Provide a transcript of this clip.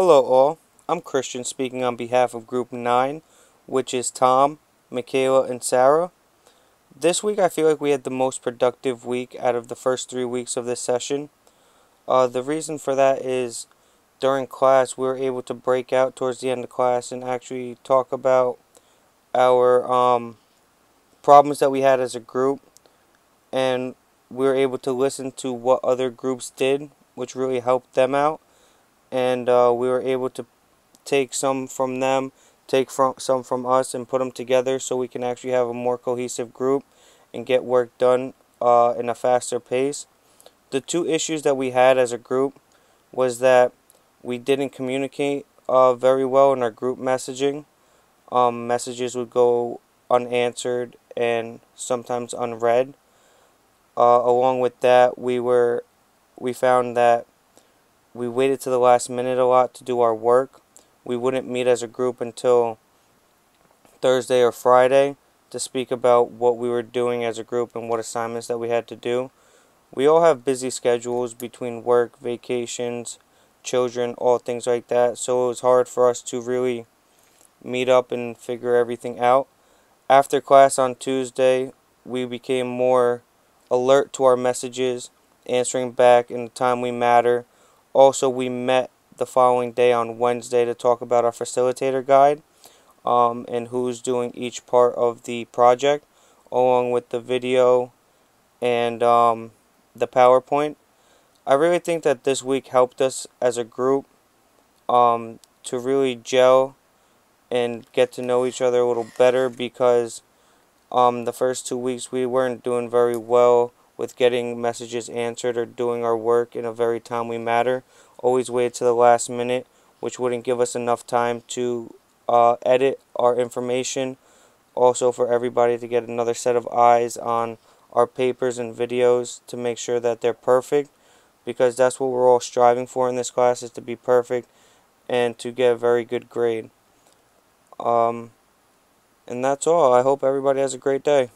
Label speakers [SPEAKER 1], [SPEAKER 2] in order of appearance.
[SPEAKER 1] Hello all, I'm Christian speaking on behalf of Group 9, which is Tom, Michaela, and Sarah. This week I feel like we had the most productive week out of the first three weeks of this session. Uh, the reason for that is during class we were able to break out towards the end of class and actually talk about our um, problems that we had as a group and we were able to listen to what other groups did which really helped them out and uh, we were able to take some from them take from some from us and put them together so we can actually have a more cohesive group and get work done uh, in a faster pace the two issues that we had as a group was that we didn't communicate uh, very well in our group messaging um, messages would go unanswered and sometimes unread. Uh, along with that, we were we found that we waited to the last minute a lot to do our work. We wouldn't meet as a group until Thursday or Friday to speak about what we were doing as a group and what assignments that we had to do. We all have busy schedules between work, vacations, children, all things like that, so it was hard for us to really meet up and figure everything out. After class on Tuesday, we became more alert to our messages, answering back in the timely matter. Also, we met the following day on Wednesday to talk about our facilitator guide um, and who's doing each part of the project, along with the video and um, the PowerPoint. I really think that this week helped us as a group um, to really gel and get to know each other a little better because um, the first two weeks we weren't doing very well with getting messages answered or doing our work in a very timely manner. Always waited to the last minute, which wouldn't give us enough time to uh, edit our information. Also, for everybody to get another set of eyes on our papers and videos to make sure that they're perfect because that's what we're all striving for in this class is to be perfect and to get a very good grade. Um, and that's all. I hope everybody has a great day.